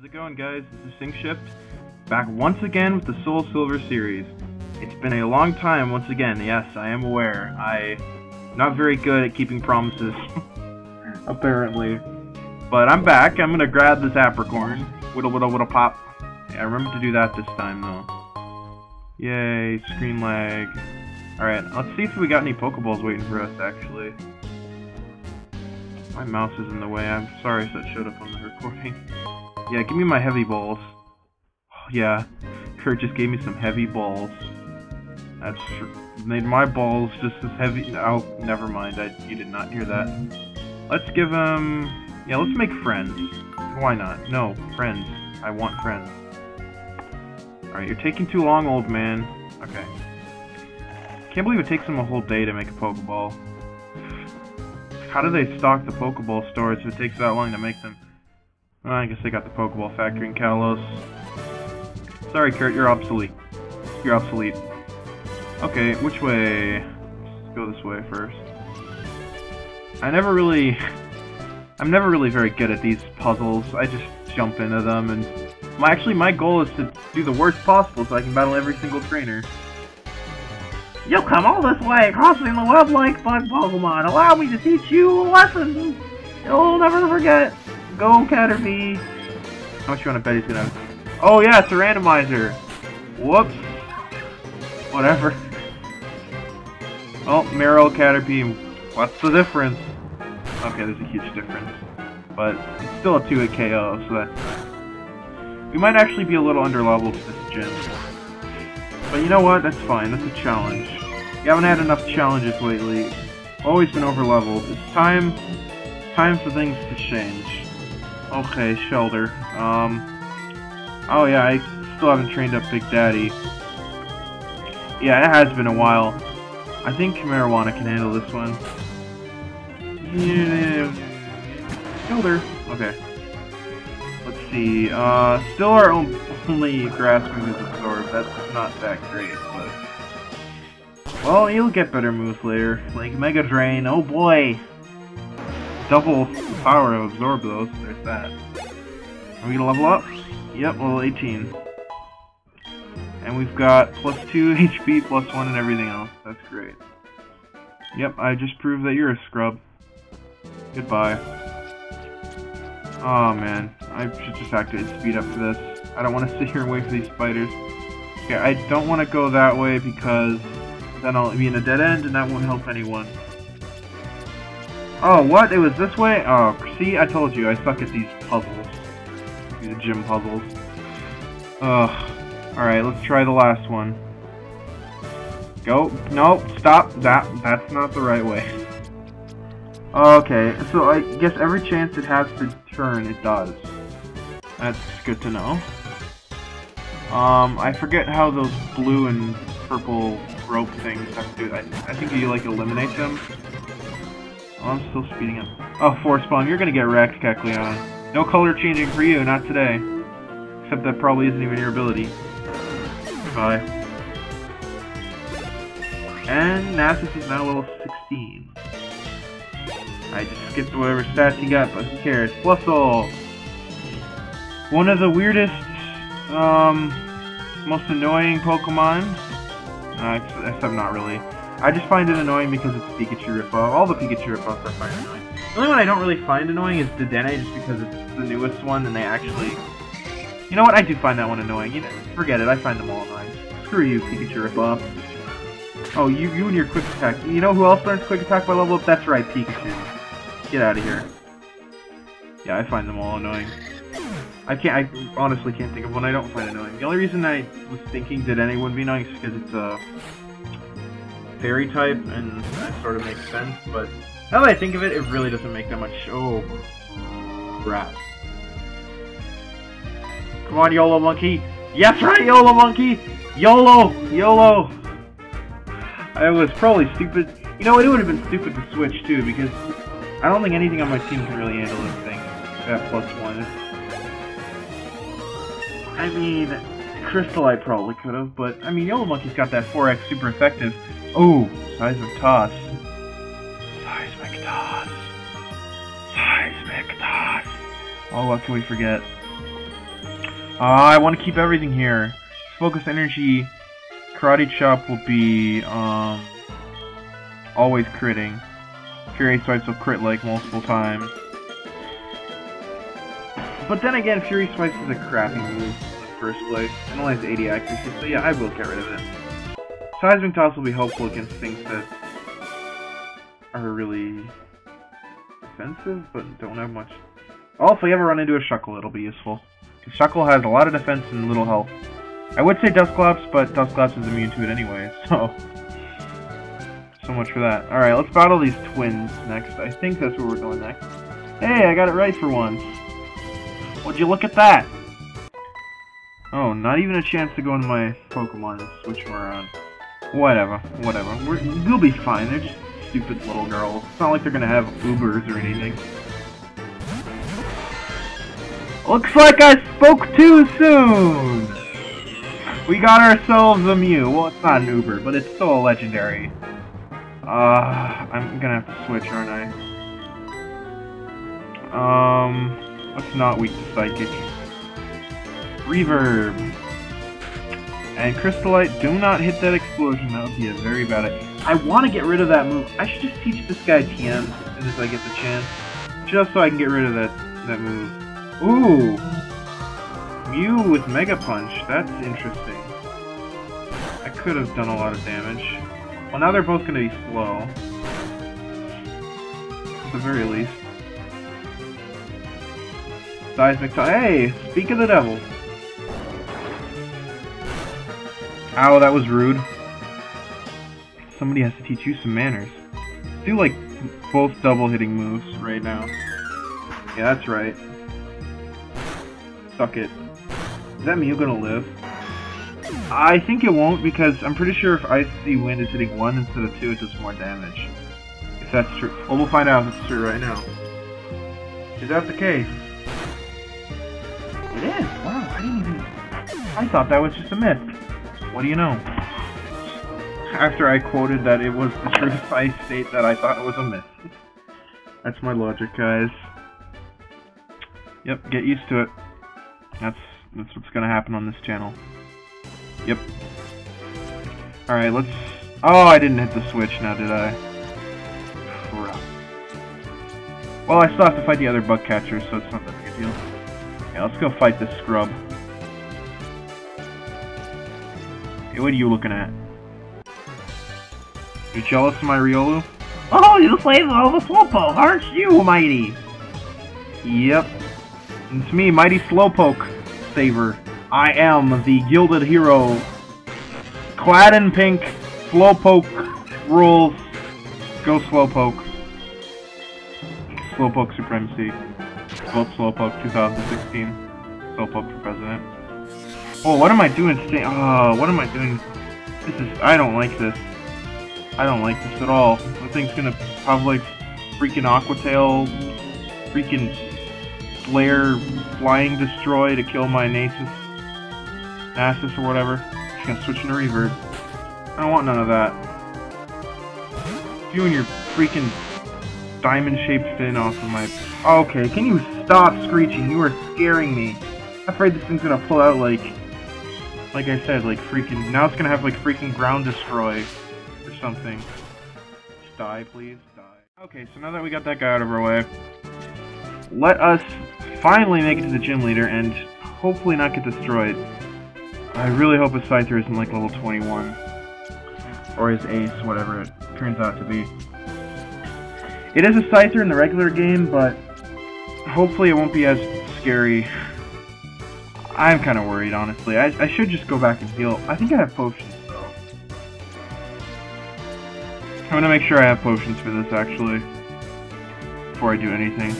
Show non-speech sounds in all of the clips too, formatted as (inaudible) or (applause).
How's it going, guys? This is SyncShift, back once again with the Soul Silver series. It's been a long time once again, yes, I am aware. I'm not very good at keeping promises, (laughs) apparently. But I'm back, I'm gonna grab this apricorn. Whittle, whittle, whittle, pop. Yeah, I remember to do that this time, though. Yay, screen lag. Alright, let's see if we got any Pokeballs waiting for us, actually. My mouse is in the way, I'm sorry if that showed up on the recording. (laughs) Yeah, give me my heavy balls. Oh, yeah, Kurt just gave me some heavy balls. That's made my balls just as heavy. Oh, never mind. I you did not hear that. Let's give him. Yeah, let's make friends. Why not? No, friends. I want friends. All right, you're taking too long, old man. Okay. Can't believe it takes them a whole day to make a Pokeball. How do they stock the Pokeball stores if it takes that long to make them? Well, I guess they got the Pokeball factory in Kalos. Sorry, Kurt, you're obsolete. You're obsolete. Okay, which way? Let's go this way first. I never really... I'm never really very good at these puzzles. I just jump into them, and... My, actually, my goal is to do the worst possible so I can battle every single trainer. You come all this way, crossing the web like bug Pokemon. Allow me to teach you a lesson. You'll never forget. Go, Caterpie. How much you want to bet he's gonna... Oh yeah, it's a randomizer. Whoops. Whatever. Oh, Marill, Caterpie. What's the difference? Okay, there's a huge difference. But it's still a 2-hit KO, so that... We might actually be a little underleveled to this gym. But you know what? That's fine. That's a challenge. You haven't had enough challenges lately. Always been overleveled. It's time... Time for things to change. Okay, Shellder. Um, oh yeah, I still haven't trained up Big Daddy. Yeah, it has been a while. I think Marijuana can handle this one. Yeah. Shellder. Okay. Let's see. Uh, still our (laughs) only grasping is absorb. That's not that great, but... Well, you'll get better moves later. Like Mega Drain. Oh boy! Double the power of absorb those. There's that. Are we gonna level up? Yep, level 18. And we've got plus 2 (laughs) HP, plus 1 and everything else. That's great. Yep, I just proved that you're a scrub. Goodbye. Oh man, I should just activate speed up for this. I don't want to (laughs) sit here and wait for these spiders. Okay, I don't want to go that way because then I'll be in a dead end and that won't help anyone. Oh, what? It was this way? Oh, see? I told you, I suck at these puzzles. These gym puzzles. Ugh. Alright, let's try the last one. Go. Nope, stop. That That's not the right way. Okay, so I guess every chance it has to turn, it does. That's good to know. Um, I forget how those blue and purple rope things have to do. I, I think you, like, eliminate them. Oh, I'm still speeding up. Oh, Force Bomb, you're gonna get wrecked, Kecleon. No color changing for you, not today. Except that probably isn't even your ability. Bye. And Nasus is now level 16. I just skipped whatever stats he got, but who cares? Plusle! One of the weirdest, um, most annoying Pokemon. Uh, except not really. I just find it annoying because it's Pikachu ripoff. All the Pikachu ripoffs I find annoying. The only one I don't really find annoying is Dedenne, just because it's the newest one and they actually... You know what? I do find that one annoying. You know, forget it. I find them all annoying. Screw you, Pikachu ripoff. Oh, you, you and your quick attack. You know who else learns quick attack by level up? That's right, Pikachu. Get out of here. Yeah, I find them all annoying. I can't. I honestly can't think of one I don't find annoying. The only reason I was thinking Dedenne wouldn't be annoying is because it's a fairy type, and that sort of makes sense, but now that I think of it, it really doesn't make that much... Oh, crap. Come on, YOLO Monkey! Yes, right, YOLO Monkey! YOLO! YOLO! I was probably stupid. You know, it would have been stupid to switch, too, because I don't think anything on my team can really handle this thing. That plus one. I mean, Crystallite probably could have, but, I mean, YOLO Monkey's got that 4x super effective. Oh, seismic toss. Seismic toss. Seismic toss. Oh, what can we forget? Uh, I want to keep everything here. Focus energy, karate chop will be um always critting. Fury swipes will crit like multiple times. But then again, Fury swipes is a crappy move first place. and only has 80 accuracy, so yeah, I will get rid of it. Seismic Toss will be helpful against things that are really defensive, but don't have much. Also, if we ever run into a Shuckle, it'll be useful. Because Shuckle has a lot of defense and little health. I would say Dusclops, but Dusclops is immune to it anyway, (laughs) so... So much for that. Alright, let's battle these twins next. I think that's where we're going next. Hey, I got it right for once. Would you look at that? Oh, not even a chance to go into my Pokemon and switch them around. Whatever, whatever. We're, we'll be fine. They're just stupid little girls. It's not like they're gonna have Ubers or anything. Looks like I spoke too soon! We got ourselves a Mew. Well, it's not an Uber, but it's still a legendary. Uh, I'm gonna have to switch, aren't I? Um, what's not weak to Psychic? Reverb. And Crystallite, do not hit that explosion. That would be a very bad idea. I want to get rid of that move. I should just teach this guy TM as soon as I get the chance. Just so I can get rid of that, that move. Ooh! Mew with Mega Punch. That's interesting. I could have done a lot of damage. Well, now they're both going to be slow. At the very least. Seismic Hey! Speak of the devil. Ow, that was rude. Somebody has to teach you some manners. Do like both double hitting moves right now. Yeah, that's right. Suck it. Is that Mew gonna live? I think it won't because I'm pretty sure if Icy Wind is hitting 1 instead of 2, it does more damage. If that's true. Well, we'll find out if it's true right now. Is that the case? It is! Wow, I didn't even... I thought that was just a myth. What do you know? After I quoted that it was the truth, I state that I thought it was a myth. That's my logic, guys. Yep, get used to it. That's that's what's gonna happen on this channel. Yep. Alright, let's... Oh, I didn't hit the switch now, did I? Crap. Well, I still have to fight the other bug catchers, so it's not that big a deal. Yeah, let's go fight this scrub. What are you looking at? You jealous of my Riolu? Oh, you slave of the Slowpoke, aren't you, Mighty? Yep. It's me, Mighty Slowpoke Saver. I am the Gilded Hero. Clad in pink, Slowpoke rules. Go Slowpoke. Slowpoke Supremacy. Vote Slowpoke 2016. Slowpoke for President. Oh, what am I doing? Oh, what am I doing? This is... I don't like this. I don't like this at all. The thing's gonna like freaking Aqua Tail, freaking Flare Flying Destroy to kill my Nasus, Nasus or whatever. Just gonna switch into Reverb. I don't want none of that. You and your freaking diamond-shaped fin off of my... Okay, can you stop screeching? You are scaring me. I'm afraid this thing's gonna pull out like... Like I said, like freaking... Now it's gonna have like freaking Ground Destroy or something. Just die, please. Die. Okay, so now that we got that guy out of our way, let us finally make it to the gym leader and hopefully not get destroyed. I really hope a Scyther isn't like level 21. Or his Ace, whatever it turns out to be. It is a Scyther in the regular game, but hopefully it won't be as scary. I'm kind of worried, honestly. I, I should just go back and heal. I think I have potions, though. I'm gonna make sure I have potions for this, actually. Before I do anything.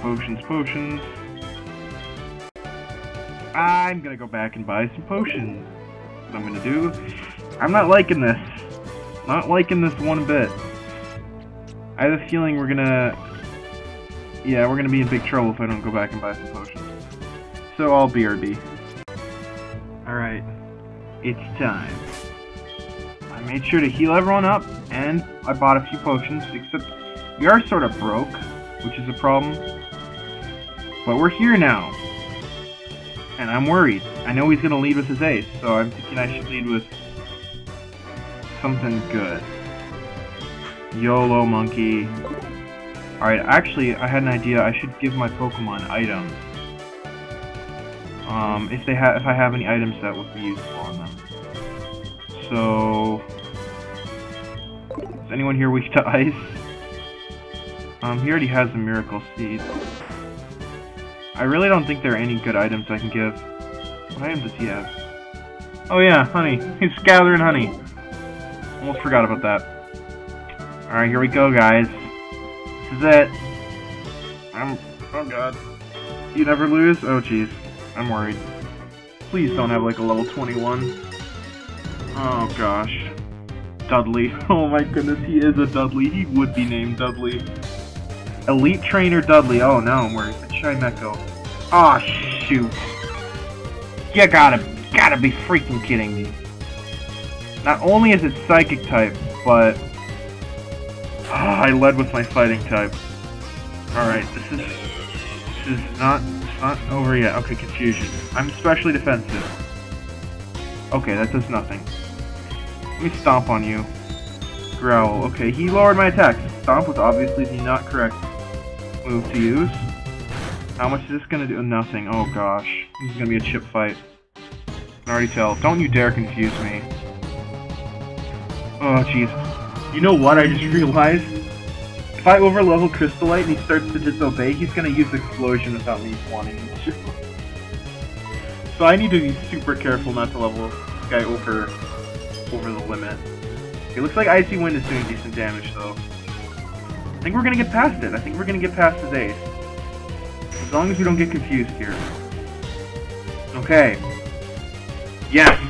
Potions, potions. I'm gonna go back and buy some potions. What I'm gonna do. I'm not liking this. Not liking this one bit. I have a feeling we're gonna... Yeah, we're gonna be in big trouble if I don't go back and buy some potions. So I'll BRB. Alright. It's time. I made sure to heal everyone up, and I bought a few potions, except we are sort of broke, which is a problem. But we're here now. And I'm worried. I know he's gonna lead with his ace, so I'm thinking I should lead with something good. YOLO monkey. Alright, actually, I had an idea. I should give my Pokemon items. Um, if they have, if I have any items that would be useful on them. So, is anyone here weak to (laughs) ice? Um, he already has a Miracle Seed. I really don't think there are any good items I can give. What item does he have? Oh yeah, honey. (laughs) He's gathering honey. Almost forgot about that. Alright, here we go, guys. This is it. I'm... Oh god. You never lose? Oh jeez. I'm worried. Please don't have like a level 21. Oh gosh. Dudley. (laughs) Oh my goodness, he is a Dudley. He would be named Dudley. Elite Trainer Dudley. Oh no, I'm worried. Chimecho. Aw, oh, shoot. You gotta, gotta be freaking kidding me. Not only is it Psychic type, but... Oh, (sighs) I led with my Fighting type. Alright, this is... This is not, not over yet. Okay, Confusion. I'm especially defensive. Okay, that does nothing. Let me Stomp on you. Growl. Okay, he lowered my attack. Stomp was obviously the not correct move to use. How much is this gonna do? Nothing. Oh gosh. This is gonna be a chip fight. I can already tell. Don't you dare confuse me. Oh jeez. You know what I just realized? If I overlevel Crystallite and he starts to disobey, he's gonna use Explosion without me wanting him to. so I need to be super careful not to level this guy over over the limit. It looks like Icy Wind is doing decent damage though. I think we're gonna get past it. I think we're gonna get past his ace. As long as we don't get confused here. Okay. Yes!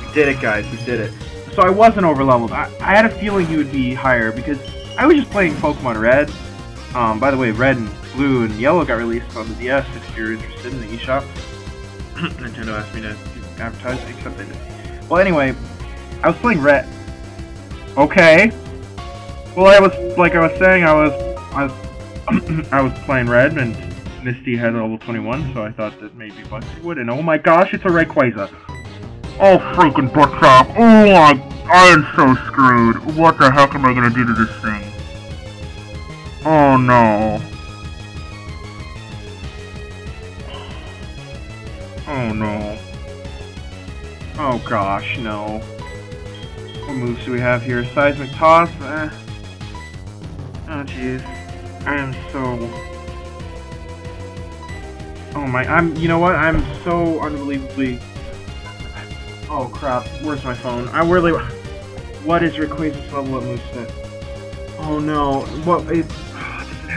We did it, guys. We did it. So I wasn't overleveled. I, I had a feeling he would be higher because I was just playing Pokemon Red. Um, by the way, Red and Blue and Yellow got released on the DS if you're interested in the eShop. (clears throat) Nintendo asked me to advertise, except they did. Well, anyway, I was playing Red. Okay. Well, I was, like I was saying, I was, I was, (clears throat) I was playing Red and Misty had level 21, so I thought that maybe Bugsy would, and oh my gosh, it's a Rayquaza! Oh freaking buttchop! Oh my, I am so screwed! What the heck am I gonna do to this thing? Oh no. Oh no. Oh gosh, no. What moves do we have here? Seismic Toss? Eh. Oh jeez. I am so Oh my, I'm, you know what, I'm so unbelievably, oh crap, where's my phone? I really, what is Rayquaza's level up moveset? Oh no, what, it, does it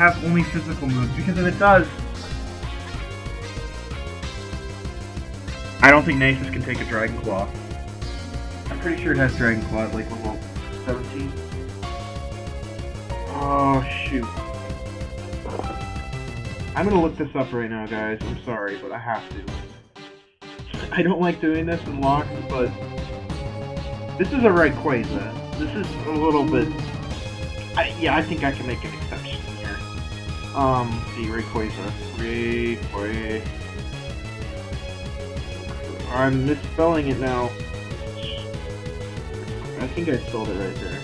have only physical moves? Because if it does, I don't think Nasus can take a Dragon Claw. I'm pretty sure it has Dragon Claw at like level 17. Oh shoot. I'm gonna look this up right now, guys. I'm sorry, but I have to. (laughs) I don't like doing this Nuzlockes, but this is a Rayquaza. This is a little bit. I, yeah, I think I can make an exception. Um, see, Rayquaza. Rayquaza. I'm misspelling it now. I think I spelled it right there.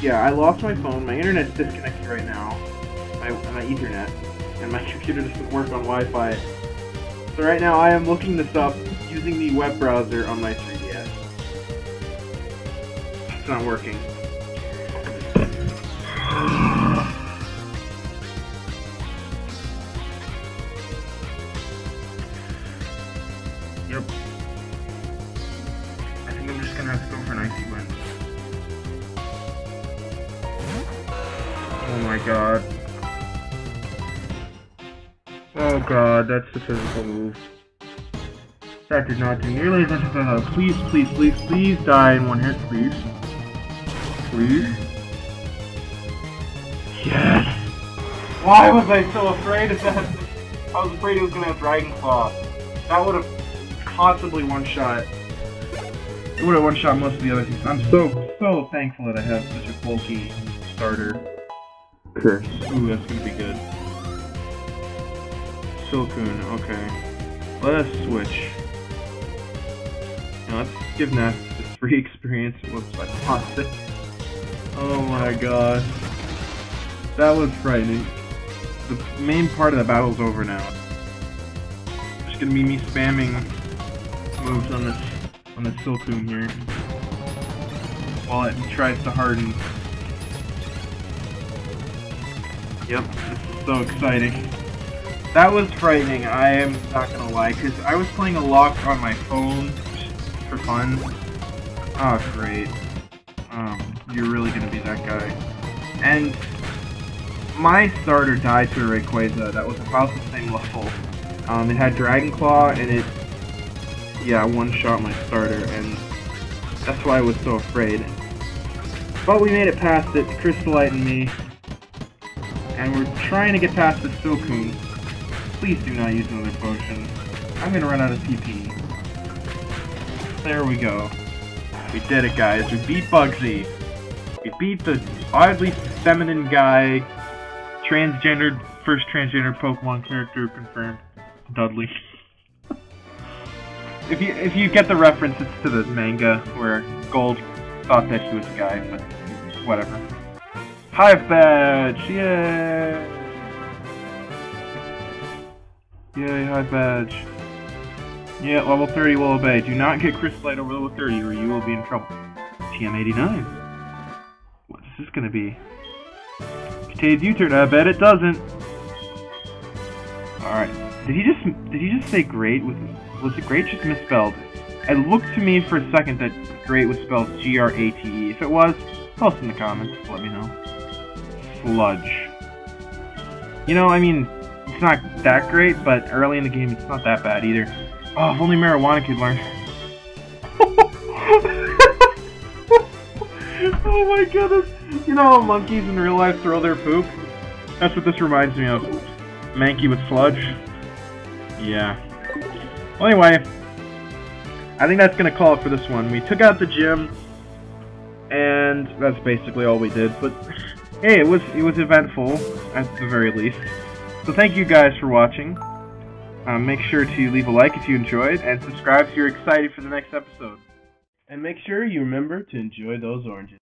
Yeah, I lost my phone. My internet's disconnected right now my, my Ethernet, and my (laughs) computer doesn't work on Wi-Fi. So right now I am looking this up using the web browser on my 3DS. It's not working. Gonna have to go for an icy wind. Oh my god. Oh god, that's the physical move. That did not do nearly as much as I thought. Please, please, please, please die in one hit, please. Please. Yes! Why was I so afraid of that? I was afraid it was gonna have Dragon Claw. That would have possibly one-shot. It would have one-shot most of the other things. I'm so, so thankful that I have such a bulky starter. Curse. Ooh, that's gonna be good. Silcoon, okay. Let us switch. Now, let's give Ness this free experience. Whoops, I paused it. Oh my gosh. That was frightening. The main part of the battle's over now. It's gonna be me spamming moves on this on the Silcoon here. While it tries to harden. Yep, this is so exciting. That was frightening, I am not gonna lie, because I was playing a lock on my phone for fun. Oh, great. Um, you're really gonna be that guy. And my starter died to a Rayquaza that was about the same level. Um, it had Dragon Claw, and it, yeah, one-shot my starter, and that's why I was so afraid. But we made it past it, Crystallite and me, and we're trying to get past the Silcoon. Please do not use another potion. I'm gonna run out of TP. There we go. We did it, guys. We beat Bugsy. We beat the oddly feminine guy, transgendered, first transgender Pokemon character confirmed, Dudley. If you if you get the reference, it's to the manga where Gold thought that she was a guy, but whatever. Hive badge! Yay! Yay, hive badge. Yeah, level 30 will obey. Do not get Crystallite over level 30 or you will be in trouble. TM89. What's this gonna be? Contains U-turn. I bet it doesn't. Alright. Did he just did he just say great with was it great just misspelled? It looked to me for a second that great was spelled G-R-A-T-E. If it was, post in the comments. Let me know. Sludge. You know, I mean, it's not that great, but early in the game, it's not that bad either. Oh, if only Marijuana could learn. (laughs) oh my goodness. You know how monkeys in real life throw their poop? That's what this reminds me of. Mankey with sludge. Yeah. Well, anyway, I think that's gonna call it for this one. We took out the gym, and that's basically all we did. But hey, it was it was eventful at the very least. So thank you guys for watching. Um, make sure to leave a like if you enjoyed, and subscribe if you're excited for the next episode. And make sure you remember to enjoy those oranges.